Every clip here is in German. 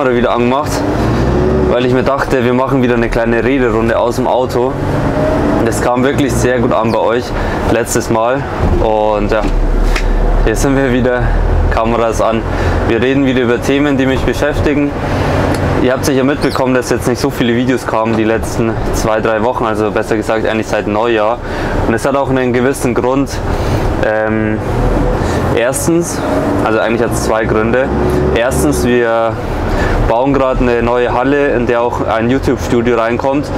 Kamera wieder angemacht, weil ich mir dachte, wir machen wieder eine kleine Rederunde aus dem Auto. Das kam wirklich sehr gut an bei euch letztes Mal. Und ja, hier sind wir wieder, Kameras an. Wir reden wieder über Themen, die mich beschäftigen. Ihr habt sicher mitbekommen, dass jetzt nicht so viele Videos kamen die letzten zwei, drei Wochen, also besser gesagt eigentlich seit Neujahr. Und es hat auch einen gewissen Grund. Ähm, erstens, also eigentlich hat es zwei Gründe. Erstens, wir bauen gerade eine neue Halle, in der auch ein YouTube-Studio reinkommt.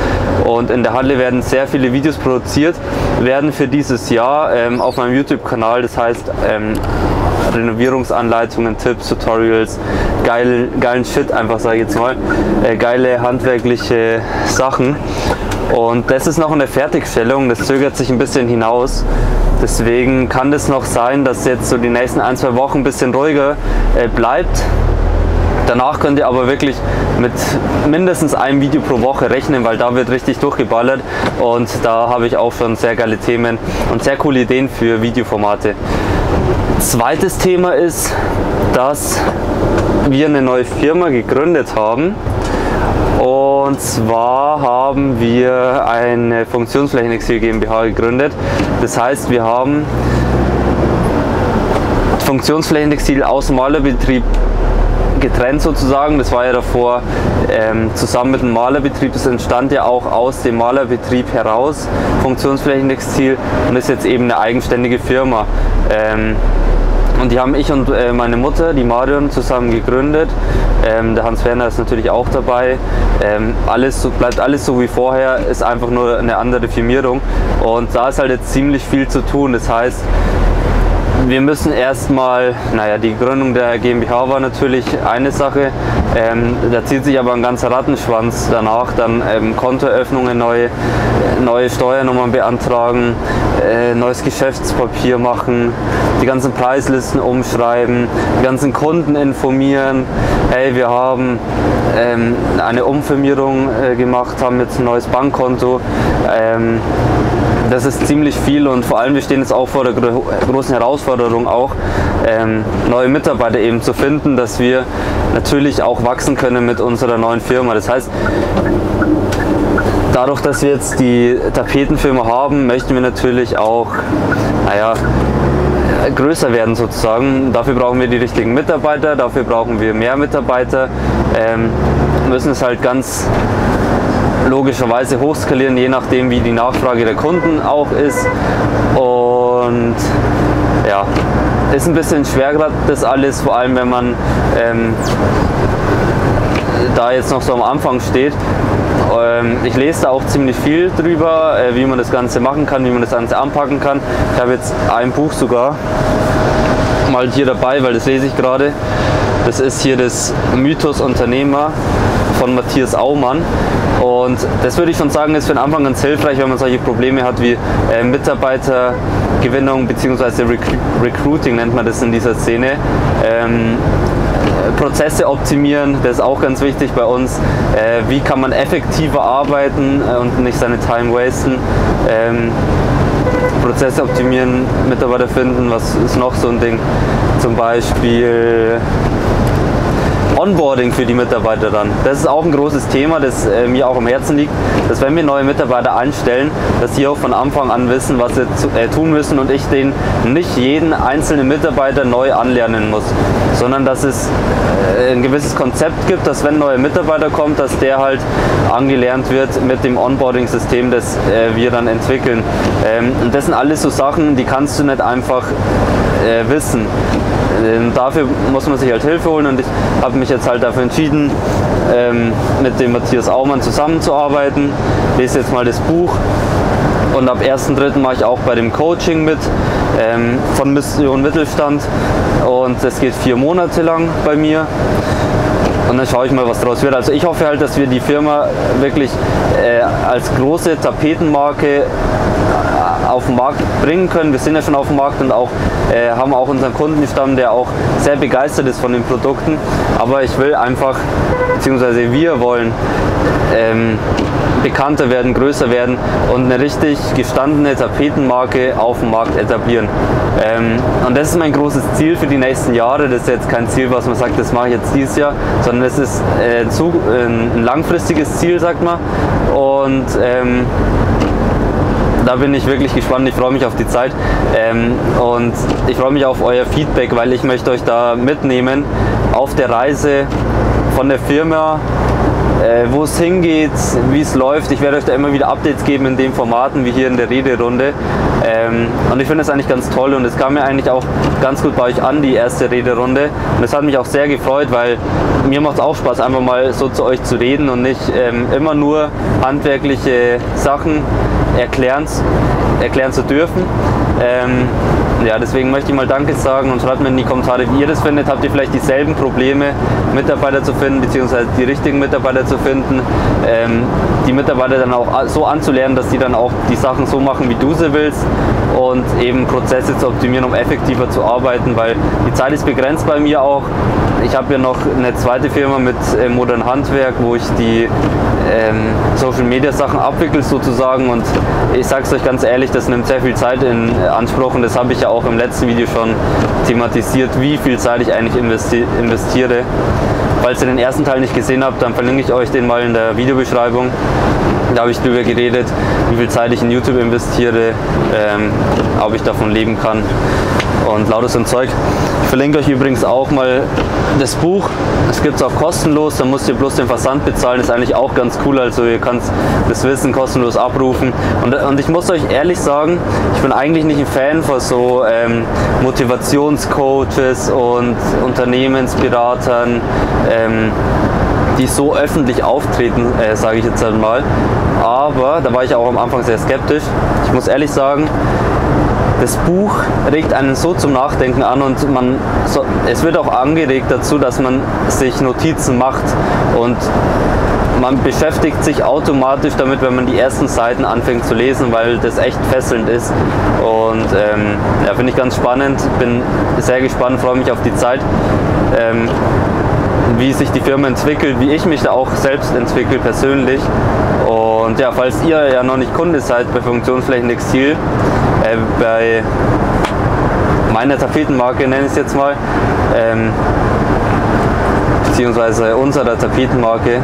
Und in der Halle werden sehr viele Videos produziert, werden für dieses Jahr ähm, auf meinem YouTube-Kanal, das heißt ähm, Renovierungsanleitungen, Tipps, Tutorials, geil, geilen Shit einfach, sage ich jetzt mal, äh, geile handwerkliche Sachen. Und das ist noch eine Fertigstellung, das zögert sich ein bisschen hinaus. Deswegen kann es noch sein, dass jetzt so die nächsten ein, zwei Wochen ein bisschen ruhiger äh, bleibt. Danach könnt ihr aber wirklich mit mindestens einem Video pro Woche rechnen, weil da wird richtig durchgeballert und da habe ich auch schon sehr geile Themen und sehr coole Ideen für Videoformate. Zweites Thema ist, dass wir eine neue Firma gegründet haben. Und zwar haben wir eine Funktionsflächenexil GmbH gegründet. Das heißt, wir haben Funktionsflächenexil aus dem Malerbetrieb getrennt sozusagen. Das war ja davor ähm, zusammen mit dem Malerbetrieb. Das entstand ja auch aus dem Malerbetrieb heraus, Funktionsflächentextil, und ist jetzt eben eine eigenständige Firma. Ähm, und die haben ich und äh, meine Mutter, die Marion, zusammen gegründet. Ähm, der Hans Werner ist natürlich auch dabei. Ähm, alles bleibt alles so wie vorher, ist einfach nur eine andere Firmierung. Und da ist halt jetzt ziemlich viel zu tun. Das heißt, wir müssen erstmal, naja, die Gründung der GmbH war natürlich eine Sache, ähm, da zieht sich aber ein ganzer Rattenschwanz danach, dann ähm, Kontoeröffnungen, neue, neue Steuernummern beantragen, äh, neues Geschäftspapier machen, die ganzen Preislisten umschreiben, die ganzen Kunden informieren, hey, wir haben ähm, eine Umfirmierung äh, gemacht, haben jetzt ein neues Bankkonto. Ähm, das ist ziemlich viel und vor allem wir stehen jetzt auch vor der großen Herausforderung auch ähm, neue Mitarbeiter eben zu finden, dass wir natürlich auch wachsen können mit unserer neuen Firma. Das heißt, dadurch, dass wir jetzt die Tapetenfirma haben, möchten wir natürlich auch, naja, größer werden sozusagen. Dafür brauchen wir die richtigen Mitarbeiter, dafür brauchen wir mehr Mitarbeiter. Ähm, müssen es halt ganz logischerweise hochskalieren, je nachdem wie die Nachfrage der Kunden auch ist. Und ja, ist ein bisschen schwer gerade das alles, vor allem wenn man ähm, da jetzt noch so am Anfang steht. Ähm, ich lese da auch ziemlich viel drüber, äh, wie man das Ganze machen kann, wie man das Ganze anpacken kann. Ich habe jetzt ein Buch sogar mal hier dabei, weil das lese ich gerade. Das ist hier das Mythos Unternehmer von Matthias Aumann. Und das würde ich schon sagen, ist für den Anfang ganz hilfreich, wenn man solche Probleme hat wie äh, Mitarbeitergewinnung bzw. Rec Recruiting nennt man das in dieser Szene. Ähm, Prozesse optimieren, das ist auch ganz wichtig bei uns. Äh, wie kann man effektiver arbeiten äh, und nicht seine Time wasten? Ähm, Prozesse optimieren, Mitarbeiter finden, was ist noch so ein Ding? Zum Beispiel Onboarding für die Mitarbeiter dann. Das ist auch ein großes Thema, das äh, mir auch am Herzen liegt, dass wenn wir neue Mitarbeiter einstellen, dass die auch von Anfang an wissen, was sie äh, tun müssen und ich den nicht jeden einzelnen Mitarbeiter neu anlernen muss, sondern dass es äh, ein gewisses Konzept gibt, dass wenn ein neuer Mitarbeiter kommt, dass der halt angelernt wird mit dem Onboarding-System, das wir dann entwickeln. Ähm, und das sind alles so Sachen, die kannst du nicht einfach äh, wissen. Ähm, dafür muss man sich halt Hilfe holen und ich habe mich jetzt halt dafür entschieden, ähm, mit dem Matthias Aumann zusammenzuarbeiten. Lese jetzt mal das Buch und ab 1.3. mache ich auch bei dem Coaching mit ähm, von Mission Mittelstand und das geht vier Monate lang bei mir und dann schaue ich mal, was daraus wird. Also ich hoffe halt, dass wir die Firma wirklich äh, als große Tapetenmarke auf den Markt bringen können. Wir sind ja schon auf dem Markt und auch, äh, haben auch unseren Kundenstamm, der auch sehr begeistert ist von den Produkten. Aber ich will einfach, beziehungsweise wir wollen, ähm, bekannter werden, größer werden und eine richtig gestandene Tapetenmarke auf dem Markt etablieren. Ähm, und das ist mein großes Ziel für die nächsten Jahre. Das ist jetzt kein Ziel, was man sagt, das mache ich jetzt dieses Jahr, sondern es ist äh, ein langfristiges Ziel, sagt man. Und ähm, da bin ich wirklich gespannt. Ich freue mich auf die Zeit ähm, und ich freue mich auf euer Feedback, weil ich möchte euch da mitnehmen auf der Reise von der Firma äh, wo es hingeht, wie es läuft. Ich werde euch da immer wieder Updates geben in den Formaten wie hier in der Rederunde. Ähm, und ich finde es eigentlich ganz toll und es kam mir eigentlich auch ganz gut bei euch an, die erste Rederunde. Und es hat mich auch sehr gefreut, weil mir macht es auch Spaß, einfach mal so zu euch zu reden und nicht ähm, immer nur handwerkliche Sachen erklären, erklären zu dürfen. Ähm, ja, deswegen möchte ich mal Danke sagen und schreibt mir in die Kommentare, wie ihr das findet. Habt ihr vielleicht dieselben Probleme, Mitarbeiter zu finden, beziehungsweise die richtigen Mitarbeiter zu finden, ähm, die Mitarbeiter dann auch so anzulernen, dass die dann auch die Sachen so machen, wie du sie willst und eben Prozesse zu optimieren, um effektiver zu arbeiten, weil die Zeit ist begrenzt bei mir auch. Ich habe ja noch eine zweite Firma mit äh, Modern Handwerk, wo ich die ähm, Social Media Sachen abwickelt sozusagen und ich sage es euch ganz ehrlich, das nimmt sehr viel Zeit in Anspruch und das habe ich ja auch im letzten Video schon thematisiert, wie viel Zeit ich eigentlich investi investiere. Falls ihr den ersten Teil nicht gesehen habt, dann verlinke ich euch den mal in der Videobeschreibung. Da habe ich darüber geredet, wie viel Zeit ich in YouTube investiere, ähm, ob ich davon leben kann und lauter so ein Zeug. Verlinke euch übrigens auch mal das Buch. Es gibt es auch kostenlos, da müsst ihr bloß den Versand bezahlen. Ist eigentlich auch ganz cool. Also ihr könnt das Wissen kostenlos abrufen. Und, und ich muss euch ehrlich sagen, ich bin eigentlich nicht ein Fan von so ähm, Motivationscoaches und Unternehmensberatern. Ähm, die so öffentlich auftreten, äh, sage ich jetzt einmal. Aber da war ich auch am Anfang sehr skeptisch. Ich muss ehrlich sagen, das Buch regt einen so zum Nachdenken an und man, so, es wird auch angeregt dazu, dass man sich Notizen macht und man beschäftigt sich automatisch damit, wenn man die ersten Seiten anfängt zu lesen, weil das echt fesselnd ist. Und ähm, ja, finde ich ganz spannend, bin sehr gespannt, freue mich auf die Zeit. Ähm, wie sich die Firma entwickelt, wie ich mich da auch selbst entwickle persönlich. Und ja, falls ihr ja noch nicht Kunde seid bei Funktionsflächen Textil, äh, bei meiner Tapetenmarke nenne ich es jetzt mal, ähm, beziehungsweise unserer Tapetenmarke,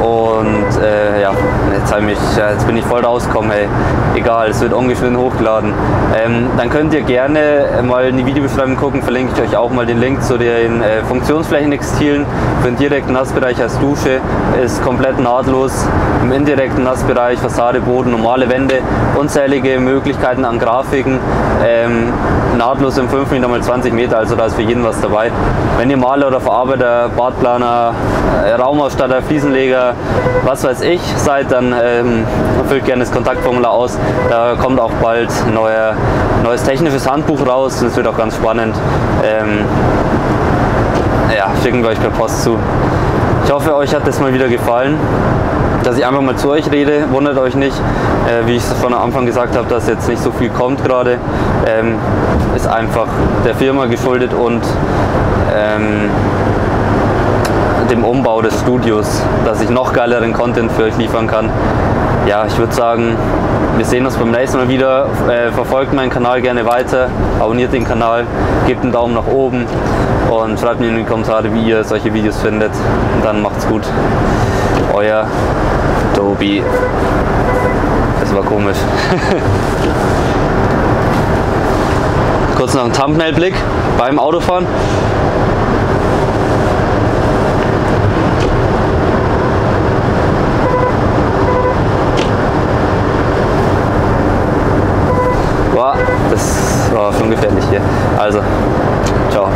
und äh, ja, jetzt, mich, jetzt, bin ich voll rausgekommen, hey. Egal, es wird ungeschnitten hochgeladen. Ähm, dann könnt ihr gerne mal in die Videobeschreibung gucken, verlinke ich euch auch mal den Link zu den äh, Funktionsflächentextilen für den direkten Nassbereich als Dusche. Ist komplett nahtlos. Im indirekten Nassbereich, Fassade, Boden, normale Wände, unzählige Möglichkeiten an Grafiken. Ähm, nahtlos im 5 Meter mal 20 Meter, also da ist für jeden was dabei. Wenn ihr Maler oder Verarbeiter, Badplaner, äh, Raumausstatter, Fliesenleger, was weiß ich seid, dann ähm, füllt gerne das Kontaktformular aus. Da kommt auch bald ein neuer, neues technisches Handbuch raus. Das wird auch ganz spannend. Ähm, ja, schicken wir euch per Post zu. Ich hoffe, euch hat das mal wieder gefallen, dass ich einfach mal zu euch rede. Wundert euch nicht, äh, wie ich es von Anfang gesagt habe, dass jetzt nicht so viel kommt gerade. Ähm, ist einfach der Firma geschuldet und ähm, dem Umbau des Studios, dass ich noch geileren Content für euch liefern kann. Ja, ich würde sagen, wir sehen uns beim nächsten Mal wieder. Äh, verfolgt meinen Kanal gerne weiter, abonniert den Kanal, gebt einen Daumen nach oben und schreibt mir in die Kommentare, wie ihr solche Videos findet. Und dann macht's gut. Euer Tobi. Das war komisch. Kurz noch ein Thumbnail-Blick beim Autofahren. War schon hier. Also, ciao.